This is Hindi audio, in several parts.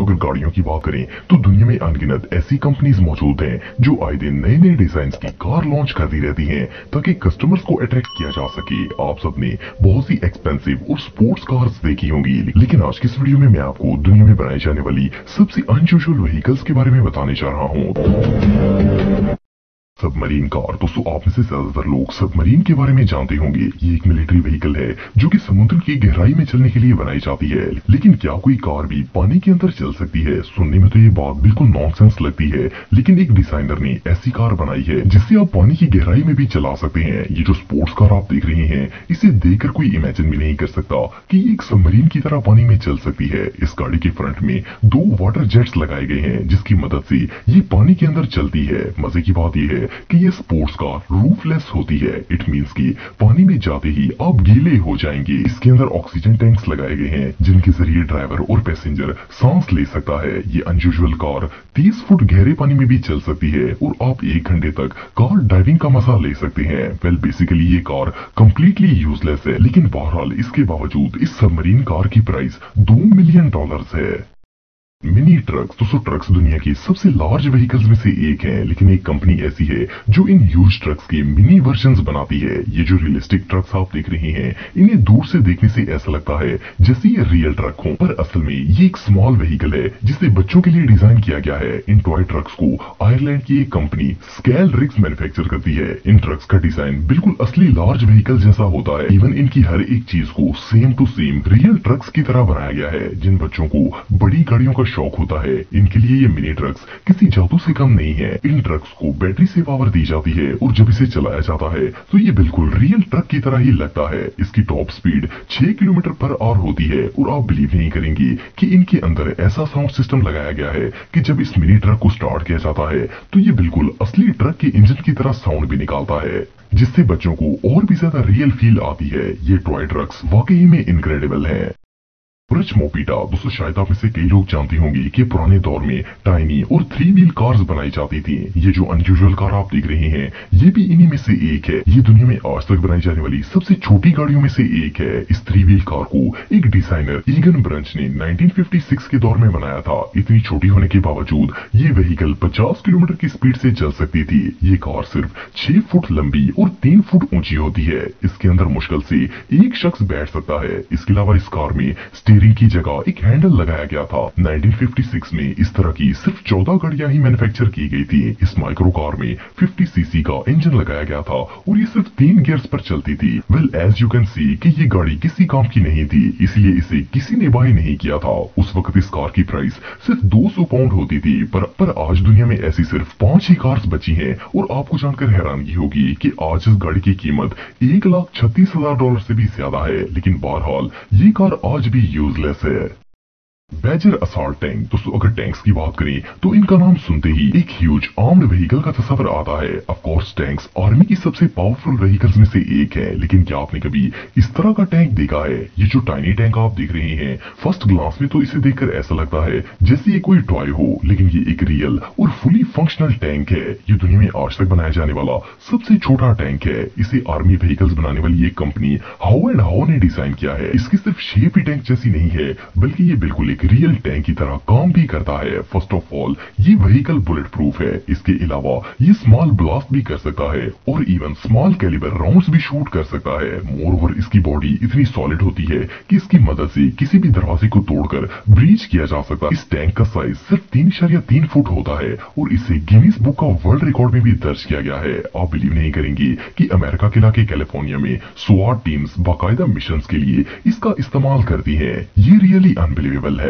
अगर गाड़ियों की बात करें तो दुनिया में अनगिनत ऐसी कंपनीज़ मौजूद हैं, जो आए दिन नए नए डिज़ाइन की कार लॉन्च करती रहती हैं, ताकि कस्टमर्स को अट्रैक्ट किया जा सके। आप सबने बहुत सी एक्सपेंसिव और स्पोर्ट्स कार्स देखी होंगी। लेकिन आज की इस वीडियो में मैं आपको दुनिया में बनाई जाने वाली सबसे अनयूजल व्हीकल्स के बारे में बताने जा रहा हूँ। सबमरीन कार दोस्तों आप में से ज़्यादातर लोग सबमरीन के बारे में जानते होंगे। ये एक मिलिट्री व्हीकल है, जो कि समुद्र की गहराई में चलने के लिए बनाई जाती है। लेकिन क्या कोई कार भी पानी के अंदर चल सकती है? सुनने में तो ये बात बिल्कुल नॉनसेंस लगती है। लेकिन एक डिज़ाइनर ने ऐसी कार बनाई है, जिससे आप पानी की गहराई में भी चला सकते हैं। ये जो स्पोर्ट्स कार आप देख रहे हैं, इसे देखकर कोई इमेजिन भी नहीं कर सकता की एक सबमरीन की तरह पानी में चल सकती है। इस गाड़ी के फ्रंट में दो वाटर जेट्स लगाए गए हैं, जिसकी मदद से ये पानी के अंदर चलती है। मज़े की बात यह है कि ये स्पोर्ट्स कार रूफलेस होती है। इट मीन्स कि पानी में जाते ही आप गीले हो जाएँगे। इसके अंदर ऑक्सीजन टैंक्स लगाए गए हैं, जिनके ज़रिए ड्राइवर और पैसेंजर सांस ले सकता है। ये अनयूजुअल कार 30 फुट गहरे पानी में भी चल सकती है और आप एक घंटे तक कार ड्राइविंग का मज़ा ले सकते हैं। वेल बेसिकली ये कार कम्प्लीटली यूजलेस है। लेकिन बहरहाल, इसके बावजूद इस सबमरीन कार की प्राइस दो मिलियन डॉलर है। मिनी ट्रक्स दोस्तों ट्रक्स दुनिया की सबसे लार्ज व्हीकल्स में से एक है, लेकिन एक कंपनी ऐसी है जो इन ह्यूज ट्रक्स के मिनी वर्जन बनाती है। ये जो रियलिस्टिक ट्रक्स आप देख रहे हैं, इन्हें दूर से देखने से ऐसा लगता है जैसे ये रियल ट्रक हो। पर असल में ये एक स्मॉल व्हीकल है, जिसे बच्चों के लिए डिज़ाइन किया गया है। इन टॉय ट्रक्स को आयरलैंड की एक कंपनी स्केल रिक्स मैन्युफैक्चर करती है। इन ट्रक्स का डिज़ाइन बिल्कुल असली लार्ज व्हीकल जैसा होता है। इवन इनकी हर एक चीज़ को same to same real trucks की तरह बनाया गया है, जिन बच्चों को बड़ी गाड़ियों का शौक होता है। इनके लिए ये मिनी ट्रक्स किसी जादू से कम नहीं है। इन ट्रक्स को बैटरी से पावर दी जाती है और जब इसे चलाया जाता है तो ये बिल्कुल रियल ट्रक की तरह ही लगता है। इसकी top speed 6 kilometre per hour होती है और आप बिलीव नहीं करेंगे कि इनके अंदर ऐसा साउंड सिस्टम लगाया गया है कि जब इस मिनी ट्रक को स्टार्ट किया जाता है तो ये बिल्कुल असली ट्रक के इंजन की तरह साउंड भी निकालता है, जिससे बच्चों को और भी ज़्यादा रियल फील आती है। ये टॉय ट्रक्स वाकई में इनक्रेडिबल है। ब्रिज मोपीटा दोस्तों शायद आप में से कई लोग जानते होंगे कि पुराने दौर में टाइनी और थ्री व्हील कार्स बनाई जाती थी। ये जो अनयूजल कार आप देख रहे हैं, ये भी इन्हीं में से एक है। ये दुनिया में आज तक बनाई जाने वाली सबसे छोटी गाड़ियों में से एक है। इस थ्री व्हील कार को एक डिज़ाइनर ईगन ब्रंच ने 1956 के दौर में बनाया था। इतनी छोटी होने के बावजूद, ये व्हीकल 50 किलोमीटर की स्पीड से चल सकती थी। ये कार सिर्फ़ छह फुट लंबी और तीन फुट ऊँची होती है। इसके अंदर मुश्किल से एक शख्स बैठ सकता है। इसके अलावा इस कार में स्टीयरिंग की जगह एक हैंडल लगाया गया था। 1956 में इस तरह की सिर्फ़ 14 गाड़ियाँ ही मैन्युफैक्चर की गई थी। इस माइक्रो कार में 50 सीसी का इंजन लगाया गया था और ये सिर्फ़ तीन गियर्स पर चलती थी। Well as you can see कि ये गाड़ी किसी काम की नहीं थी, इसलिए इसे किसी ने बाय नहीं किया था। उस वक्त इस कार की प्राइस सिर्फ़ 200 पाउंड होती थी, पर पर आज दुनिया में ऐसी सिर्फ़ पाँच ही कार्स बची हैं और आपको जानकर हैरानगी होगी कि आज इस गाड़ी की कीमत एक लाख छत्तीस हज़ार डॉलर से भी ज़्यादा है। लेकिन बहरहाल, ये कार आज भी यूजलेस है बैजर असॉल्ट टैंक दोस्तों, अगर टैंक्स की बात करें तो इनका नाम सुनते ही एक ह्यूज आर्म्ड व्हीकल का तस्वर आता है। ऑफ़ कोर्स टैंक्स आर्मी की सबसे पावरफुल व्हीकल्स में से एक है, लेकिन क्या आपने कभी इस तरह का टैंक देखा है? ये जो टाइनी टैंक आप देख रहे हैं फ़र्स्ट ग्लास में तो इसे देखकर ऐसा लगता है जैसे ये कोई टॉय हो, लेकिन ये एक रियल और फुली फंक्शनल टैंक है। ये दुनिया में आज तक बनाया जाने वाला सबसे छोटा टैंक है। इसे आर्मी व्हीकल्स बनाने वाली एक कंपनी हाउ एंड हाउ ने डिज़ाइन किया है। इसकी सिर्फ़ शेप ही टैंक जैसी नहीं है, बल्कि ये बिल्कुल एक एक रियल टैंक की तरह काम भी करता है फ़र्स्ट ऑफ़ ऑल ये व्हीकल बुलेट प्रूफ है। इसके अलावा ये स्मॉल ब्लास्ट भी कर सकता है और इवन स्मॉल कैलिबर राउंड भी शूट कर सकता है। मोर ओवर इसकी बॉडी इतनी सॉलिड होती है कि इसकी मदद से किसी भी दरवाजे को तोड़कर ब्रीच किया जा सकता है। इस टैंक का साइज़ सिर्फ़ तीन इशारिया तीन फुट होता है और इसे गिनीस बुक का वर्ल्ड रिकॉर्ड में भी दर्ज किया गया है। आप बिलीव नहीं करेंगे कि अमेरिका के इलाके कैलिफ़ोर्निया में स्वाट टीम्स बाकायदा मिशन के लिए इसका इस्तेमाल करती है। ये रियली अनबिलीवेबल है।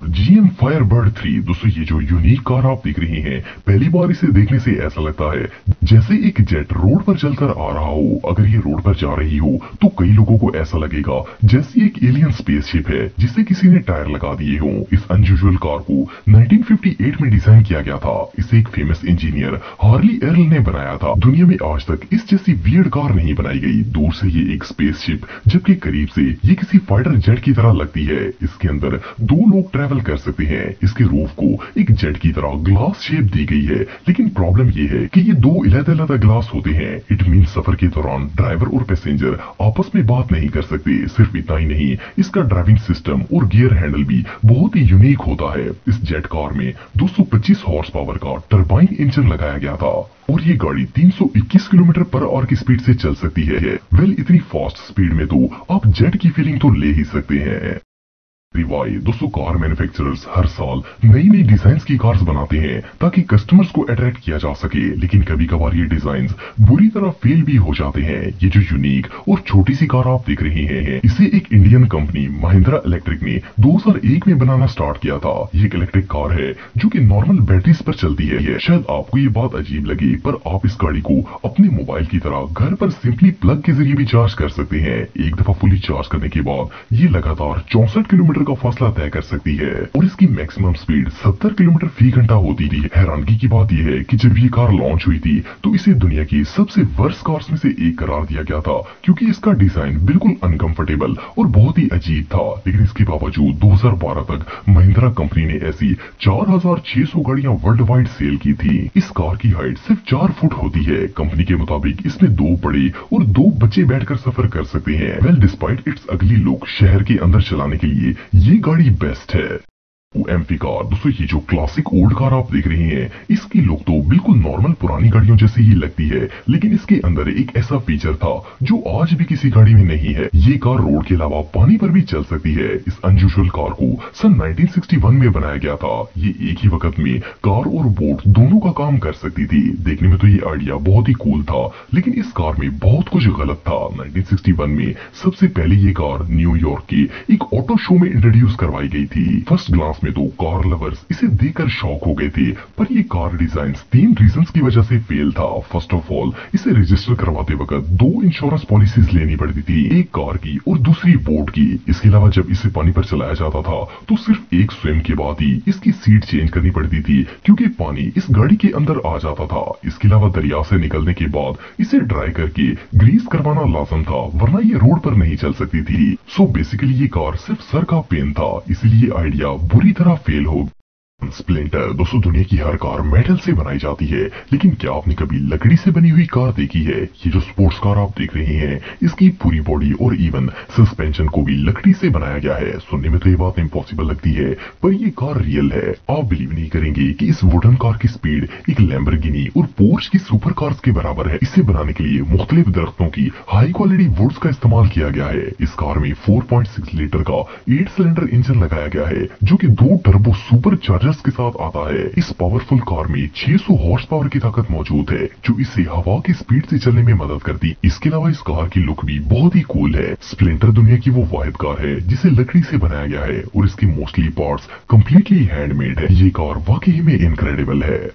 है जीएम फायरबर्ड थ्री दोस्तों, ये जो यूनिक कार आप देख रहे हैं, पहली बार इसे देखने से ऐसा लगता है जैसे एक जेट रोड पर चलकर आ रहा हो। अगर ये रोड पर जा रही हो तो कई लोगों को ऐसा लगेगा जैसे एक एलियन स्पेसशिप है जिसे किसी ने टायर लगा दिए हो। इस अनयूजल कार को 1958 में डिज़ाइन किया गया था। इसे एक फ़ेमस इंजीनियर हार्ली एर्ल ने बनाया था। दुनिया में आज तक इस जैसी वियर्ड कार नहीं बनाई गई। दूर से ये एक स्पेसशिप जबकि करीब से ये किसी फाइटर जेट की तरह लगती है। इसके अंदर दो लोग ट्रेवल कर सकते हैं। इसके रूफ को एक जेट की तरह ग्लास शेप दी गई है। लेकिन प्रॉब्लम ये है कि ये दो अलग ग्लास होते हैं। इट मीन सफ़र के दौरान ड्राइवर और पैसेंजर आपस में बात नहीं कर सकते। सिर्फ़ इतना ही नहीं, इसका ड्राइविंग सिस्टम और गियर हैंडल भी बहुत ही यूनिक होता है। इस जेट कार में 225 हॉर्स पावर का टर्बाइन इंजन लगाया गया था। और ये गाड़ी 321 किलोमीटर पर आवर की स्पीड से चल सकती है। वेल इतनी फास्ट स्पीड में तो आप जेट की फीलिंग तो ले ही सकते हैं। रिवाई दोस्तों कार मैन्युफैक्चरर्स हर साल नई नई डिज़ाइन की कार्स बनाते हैं ताकि कस्टमर्स को अट्रैक्ट किया जा सके। लेकिन कभी कभार ये डिज़ाइन बुरी तरह फेल भी हो जाते हैं। ये जो यूनिक और छोटी सी कार आप देख रहे हैं इसे एक इंडियन कंपनी महिंद्रा इलेक्ट्रिक ने 2001 में बनाना स्टार्ट किया था। ये एक इलेक्ट्रिक कार है, जो की नॉर्मल बैटरीज पर चलती है। शायद आपको ये बात अजीब लगे, पर आप इस गाड़ी को अपने मोबाइल की तरह घर पर सिंपली प्लग के ज़रिए भी चार्ज कर सकते हैं। एक दफ़ा फुली चार्ज करने के बाद ये लगातार चौसठ किलोमीटर किलोमीटर का फासला तय कर सकती है और इसकी मैक्सिमम स्पीड 70 किलोमीटर फ़ी घंटा होती थी। हैरानगी की बात यह है कि जब ये कार लॉन्च हुई थी तो इसे दुनिया की सबसे वर्ष कार्स में से एक करार दिया गया था, क्योंकि इसका डिज़ाइन बिल्कुल अनकंफर्टेबल और बहुत ही अजीब था। लेकिन इसके बावजूद 2012 तक महिंद्रा कंपनी ने ऐसी 4600 गाड़ियाँ वर्ल्ड वाइड सेल की थी। इस कार की हाइट सिर्फ़ चार फुट होती है। कंपनी के मुताबिक इसमें दो बड़े और दो बच्चे बैठकर सफ़र कर सकते हैं। Well despite its ugly look शहर के अंदर चलाने के लिए ये गाड़ी बेस्ट है एमपी कार दोस्तों ये जो क्लासिक ओल्ड कार आप देख रहे हैं, इसकी लुक तो बिल्कुल नॉर्मल पुरानी गाड़ियों जैसी ही लगती है, लेकिन इसके अंदर एक ऐसा फीचर था जो आज भी किसी गाड़ी में नहीं है। ये कार रोड के अलावा पानी पर भी चल सकती है। इस अनयूजुअल कार को सन 1961 में बनाया गया था। ये एक ही वक्त में कार और बोट दोनों का काम कर सकती थी। देखने में तो ये आइडिया बहुत ही कूल था, लेकिन इस कार में बहुत कुछ गलत था। नाइनटीन में सबसे पहले ये कार न्यूयॉर्क के एक ऑटो शो में इंट्रोड्यूस करवाई गई थी। फ़र्स्ट ग्लास में तो कार लवर्स इसे देखकर शॉक हो गए थे। पर ये कार डिज़ाइन तीन रीजन की वजह से फेल था। फ़र्स्ट ऑफ़ ऑल इसे रजिस्टर करवाते वक्त दो इंश्योरेंस पॉलिसीज़ लेनी पड़ती थी, एक कार की और दूसरी बोट की। इसके अलावा जब इसे पानी पर चलाया जाता था तो सिर्फ़ एक स्विम के बाद ही इसकी सीट चेंज करनी पड़ती थी, क्योंकि पानी इस गाड़ी के अंदर आ जाता था। इसके अलावा दरिया से निकलने के बाद इसे ड्राई करके ग्रीस करवाना लाजम था, वरना ये रोड पर नहीं चल सकती थी। सो बेसिकली ये कार सिर्फ़ सर का पेन था, इसलिए आइडिया बुरी तरह फेल हो स्प्लेंटर दोस्तों, दुनिया की हर कार मेटल से बनाई जाती है। लेकिन क्या आपने कभी लकड़ी से बनी हुई कार देखी है? ये जो स्पोर्ट्स कार आप देख रहे हैं, इसकी पूरी बॉडी और इवन सस्पेंशन को भी लकड़ी से बनाया गया है। सुनने में तो ये बात इम्पॉसिबल लगती है, पर ये कार रियल है। आप बिलीव नहीं करेंगे की इस वुडन कार की स्पीड एक लैम्बरगिनी और पोर्च की सुपर कार्स के बराबर है। इसे बनाने के लिए मुख्तलिफ़ दरख्तों की हाई क्वालिटी वुड्स का इस्तेमाल किया गया है। इस कार में फोर लीटर का एट सिलेंडर इंजन लगाया गया है, जो की दो टर्बो सुपर चार्जर फीचर्स के साथ आता है। इस पावरफुल कार में 600 हॉर्स पावर की ताकत मौजूद है, जो इसे हवा की स्पीड से चलने में मदद करती। इसके अलावा इस कार की लुक भी बहुत ही कूल है। स्प्लेंडर दुनिया की वो वाहिद कार है, जिसे लकड़ी से बनाया गया है, और इसकी मोस्टली पार्ट कम्प्लीटली हैंडमेड है। ये कार वाकई में इनक्रेडिबल है।